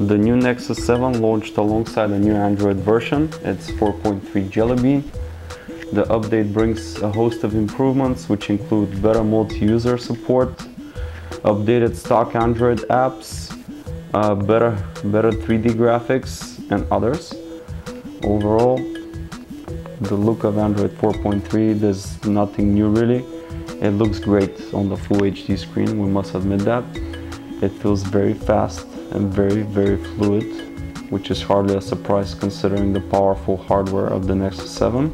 The new Nexus 7 launched alongside a new Android version. It's 4.3 Jelly Bean. The update brings a host of improvements which include better multi-user support, updated stock Android apps, uh, better, better 3D graphics and others. Overall, the look of Android 4.3, there's nothing new really. It looks great on the full HD screen, we must admit that. It feels very fast and very, very fluid, which is hardly a surprise considering the powerful hardware of the Nexus 7.